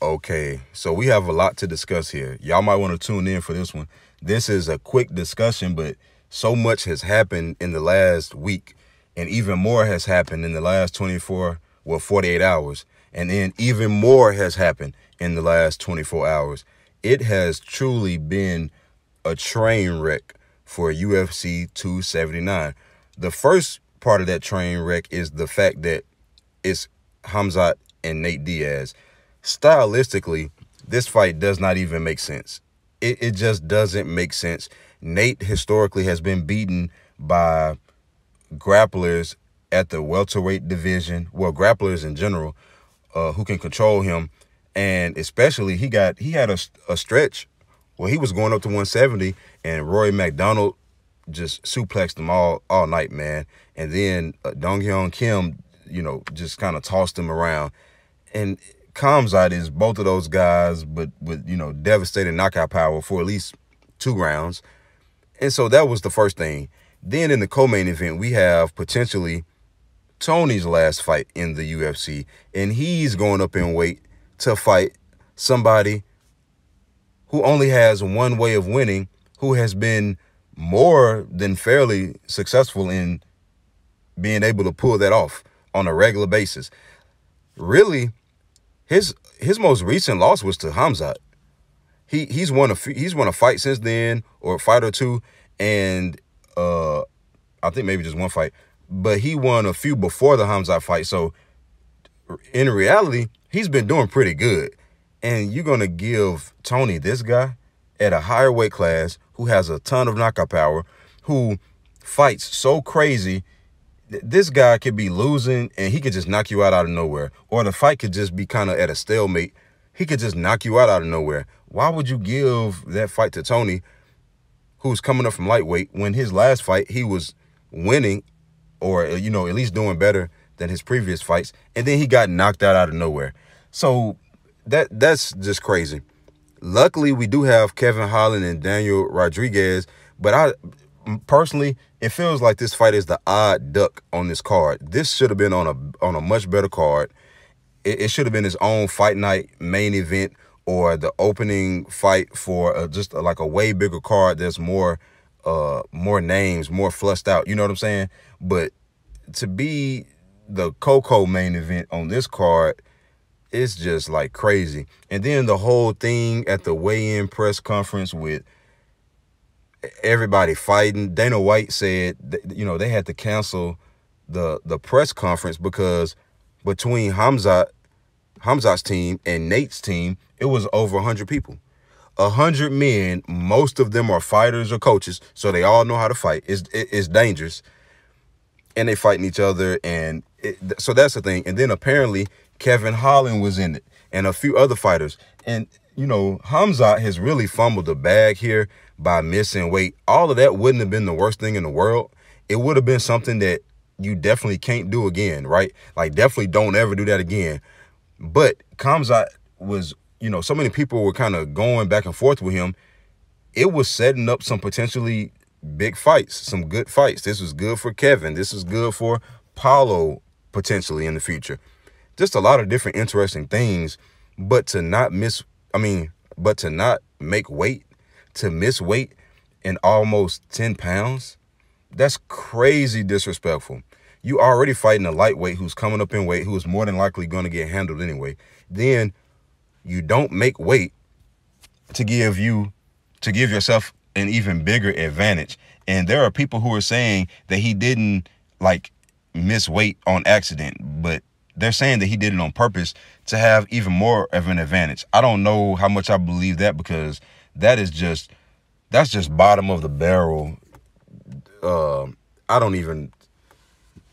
Okay, so we have a lot to discuss here. Y'all might want to tune in for this one. This is a quick discussion, but so much has happened in the last week, and even more has happened in the last 24, well, 48 hours, and then even more has happened in the last 24 hours. It has truly been a train wreck for UFC 279. The first part of that train wreck is the fact that it's Khamzat and Nate Diaz stylistically, this fight does not even make sense. It, it just doesn't make sense. Nate historically has been beaten by grapplers at the welterweight division, well, grapplers in general, uh, who can control him. And especially, he got he had a, a stretch where he was going up to 170, and Rory MacDonald just suplexed him all all night, man. And then uh, Dong Hyun Kim, you know, just kind of tossed him around. And Khamzat is both of those guys, but with you know devastating knockout power for at least two rounds. And so that was the first thing. Then in the co-main event, we have potentially Tony's last fight in the UFC, and he's going up in weight to fight somebody who only has one way of winning, who has been more than fairly successful in being able to pull that off on a regular basis. Really, his his most recent loss was to Khamzat. He he's won a he's won a fight since then, or a fight or two, and uh, I think maybe just one fight. But he won a few before the Khamzat fight. So in reality, he's been doing pretty good. And you're gonna give Tony this guy at a higher weight class who has a ton of knockout power, who fights so crazy this guy could be losing and he could just knock you out out of nowhere. Or the fight could just be kind of at a stalemate. He could just knock you out out of nowhere. Why would you give that fight to Tony, who's coming up from lightweight, when his last fight he was winning or, you know, at least doing better than his previous fights, and then he got knocked out out of nowhere. So that that's just crazy. Luckily, we do have Kevin Holland and Daniel Rodriguez, but I personally, it feels like this fight is the odd duck on this card. This should have been on a on a much better card. It, it should have been his own fight night main event or the opening fight for a, just a, like a way bigger card. There's more uh more names, more flushed out. You know what I'm saying? But to be the Coco main event on this card, it's just like crazy. And then the whole thing at the weigh-in press conference with everybody fighting. Dana White said, you know, they had to cancel the the press conference because between Hamza, Hamza's team and Nate's team, it was over 100 people. 100 men, most of them are fighters or coaches, so they all know how to fight. It's, it's dangerous. And they fighting each other. And it, so that's the thing. And then apparently Kevin Holland was in it and a few other fighters. And, you know, Khamzat has really fumbled the bag here by missing weight, all of that wouldn't have been the worst thing in the world. It would have been something that you definitely can't do again, right? Like definitely don't ever do that again. But Khamzat was, you know, so many people were kind of going back and forth with him. It was setting up some potentially big fights, some good fights. This was good for Kevin. This is good for Paulo potentially in the future. Just a lot of different interesting things. But to not miss, I mean, but to not make weight to miss weight in almost 10 pounds, that's crazy disrespectful. You already fighting a lightweight who's coming up in weight, who is more than likely going to get handled anyway. Then you don't make weight to give you to give yourself an even bigger advantage. And there are people who are saying that he didn't like miss weight on accident, but they're saying that he did it on purpose to have even more of an advantage. I don't know how much I believe that because that is just that's just bottom of the barrel. Uh, I don't even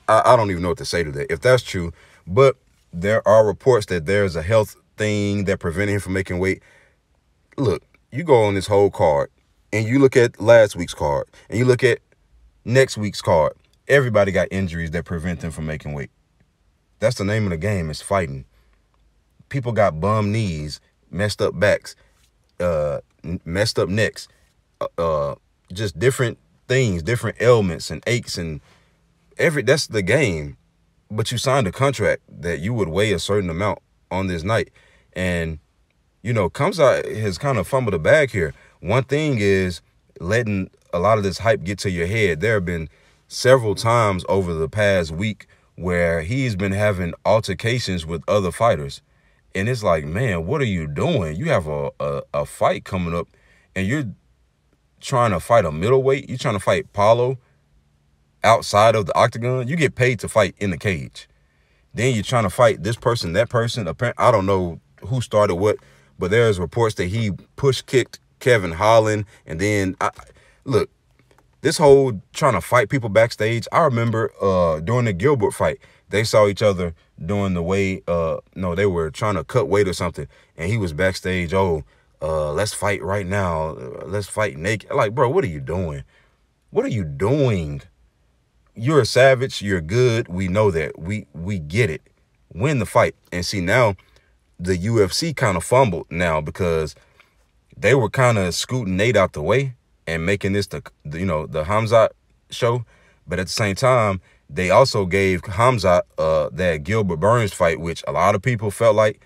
I, I don't even know what to say to that if that's true. But there are reports that there's a health thing that prevented him from making weight. Look, you go on this whole card and you look at last week's card and you look at next week's card. Everybody got injuries that prevent them from making weight. That's the name of the game, is fighting. People got bum knees, messed up backs, uh, messed up necks, uh, uh, just different things, different ailments and aches and every that's the game. But you signed a contract that you would weigh a certain amount on this night. And you know, Khamzat has kind of fumbled the bag here. One thing is letting a lot of this hype get to your head. There have been several times over the past week where he's been having altercations with other fighters. And it's like, man, what are you doing? You have a, a, a fight coming up and you're trying to fight a middleweight. You're trying to fight Paulo outside of the octagon. You get paid to fight in the cage. Then you're trying to fight this person, that person. I don't know who started what, but there's reports that he push kicked Kevin Holland. And then, I, look, this whole trying to fight people backstage. I remember uh, during the Gilbert fight, they saw each other doing the way. Uh, no, they were trying to cut weight or something, and he was backstage. Oh, uh, let's fight right now. let's fight naked. Like, bro, what are you doing? What are you doing? You're a savage. You're good. We know that. We we get it. Win the fight. And see now, the UFC kind of fumbled now because they were kind of scooting Nate out the way and making this the, the you know the Khamzat show, but at the same time they also gave Khamzat uh, that Gilbert Burns fight, which a lot of people felt like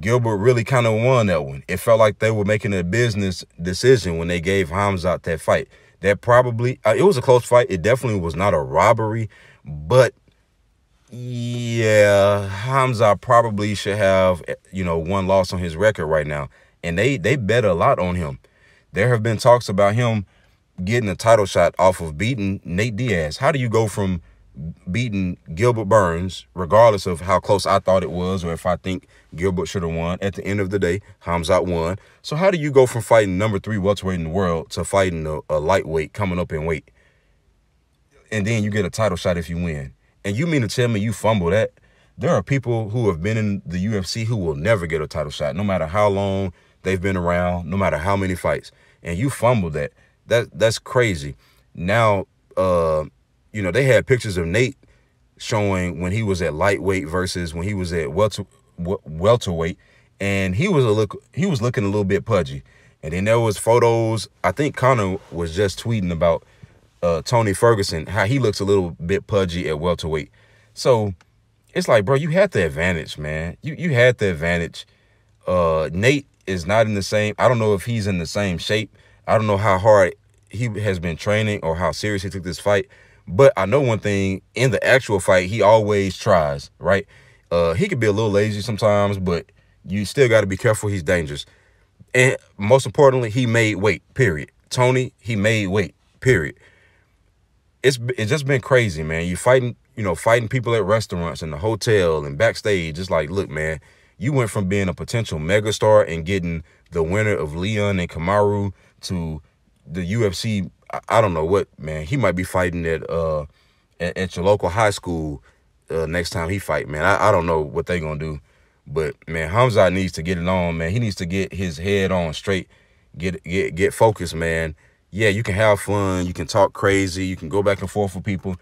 Gilbert really kind of won that one. It felt like they were making a business decision when they gave Khamzat that fight. That probably, uh, it was a close fight. It definitely was not a robbery, but yeah, Khamzat probably should have, you know, one loss on his record right now. And they, they bet a lot on him. There have been talks about him getting a title shot off of beating Nate Diaz. How do you go from beating Gilbert Burns, regardless of how close I thought it was or if I think Gilbert should have won. At the end of the day, Khamzat won. So how do you go from fighting number three welterweight in the world to fighting a, a lightweight coming up in weight? And then you get a title shot if you win. And you mean to tell me you fumble that? There are people who have been in the UFC who will never get a title shot, no matter how long they've been around, no matter how many fights. And you fumbled that. That that's crazy. Now, uh, you know, they had pictures of Nate showing when he was at lightweight versus when he was at welter, welterweight, and he was a look he was looking a little bit pudgy. And then there was photos. I think Conor was just tweeting about uh, Tony Ferguson how he looks a little bit pudgy at welterweight. So it's like, bro, you had the advantage, man. You you had the advantage. Uh, Nate is not in the same. I don't know if he's in the same shape. I don't know how hard he has been training or how serious he took this fight. But I know one thing in the actual fight, he always tries, right? Uh, he could be a little lazy sometimes, but you still got to be careful. He's dangerous. And most importantly, he made weight, period. Tony, he made weight, period. It's, it's just been crazy, man. You fighting, you know, fighting people at restaurants and the hotel and backstage. It's like, look, man, you went from being a potential megastar and getting the winner of Leon and Kamaru to the UFC I, don't know what man. He might be fighting at uh at, at your local high school uh, next time he fight, man. I, I don't know what they gonna do, but man, Khamzat needs to get it on, man. He needs to get his head on straight, get get get focused, man. Yeah, you can have fun, you can talk crazy, you can go back and forth with people,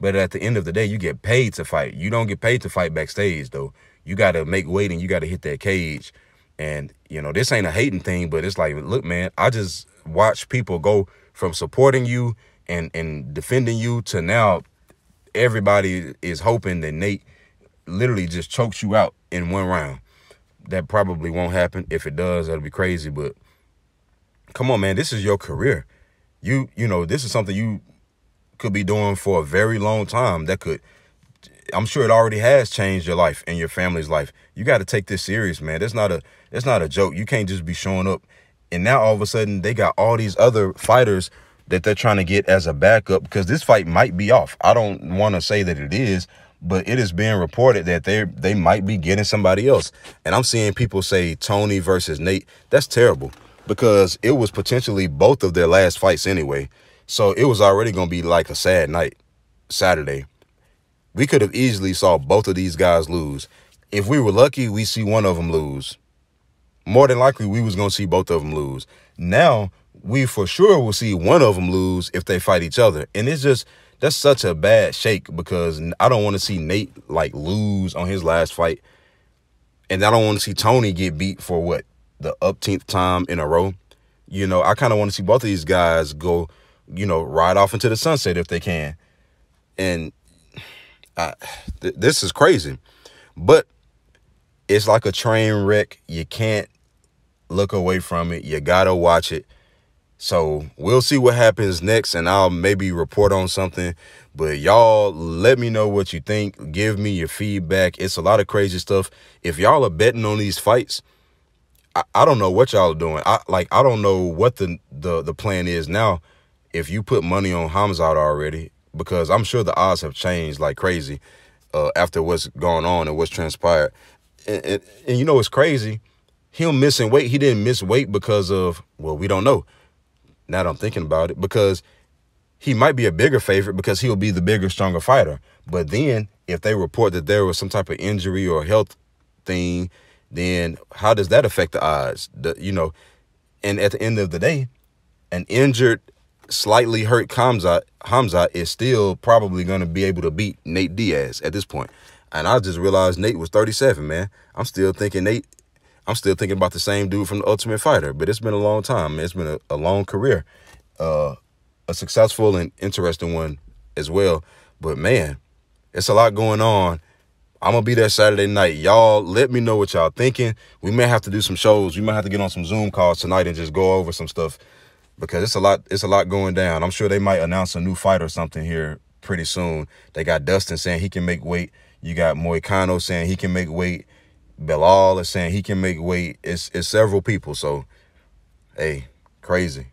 but at the end of the day, you get paid to fight. You don't get paid to fight backstage though. You got to make weight and you got to hit that cage. And you know, this ain't a hating thing, but it's like, look, man, I just watch people go from supporting you and and defending you to now everybody is hoping that Nate literally just chokes you out in one round. That probably won't happen. If it does, that'll be crazy. But come on, man, this is your career. You you know this is something you could be doing for a very long time. That could, I'm sure it already has changed your life and your family's life. You got to take this serious, man. That's not a that's not a joke. You can't just be showing up and now all of a sudden they got all these other fighters that they're trying to get as a backup because this fight might be off. I don't want to say that it is, but it is being reported that they they might be getting somebody else. And I'm seeing people say Tony versus Nate. That's terrible because it was potentially both of their last fights anyway. So it was already going to be like a sad night Saturday. We could have easily saw both of these guys lose. If we were lucky, we see one of them lose more than likely we was going to see both of them lose. Now, we for sure will see one of them lose if they fight each other. And it's just, that's such a bad shake because I don't want to see Nate like lose on his last fight. And I don't want to see Tony get beat for what, the upteenth time in a row. You know, I kind of want to see both of these guys go, you know, ride off into the sunset if they can. And I, th this is crazy. But it's like a train wreck. You can't look away from it. You gotta watch it. So we'll see what happens next, and I'll maybe report on something. But y'all, let me know what you think. Give me your feedback. It's a lot of crazy stuff. If y'all are betting on these fights, I, I don't know what y'all are doing. I like I don't know what the the the plan is now. If you put money on Khamzat already, because I'm sure the odds have changed like crazy uh, after what's going on and what's transpired. And, and, and you know it's crazy? Him missing weight, he didn't miss weight because of well, we don't know. Now that I'm thinking about it, because he might be a bigger favorite because he'll be the bigger, stronger fighter. But then if they report that there was some type of injury or health thing then how does that affect the odds? The, you know, and at the end of the day, an injured, slightly hurt Hamza, Hamzat is still probably going to be able to beat Nate Diaz at this point. And I just realized Nate was 37, man. I'm still thinking Nate, I'm still thinking about the same dude from the Ultimate Fighter, but it's been a long time. It's been a, a long career, uh, a successful and interesting one as well. But man, it's a lot going on I'm gonna be there Saturday night. Y'all let me know what y'all thinking. We may have to do some shows. We might have to get on some Zoom calls tonight and just go over some stuff because it's a lot, it's a lot going down. I'm sure they might announce a new fight or something here pretty soon. They got Dustin saying he can make weight. You got Moicano saying he can make weight. Belal is saying he can make weight. It's it's several people. So hey, crazy.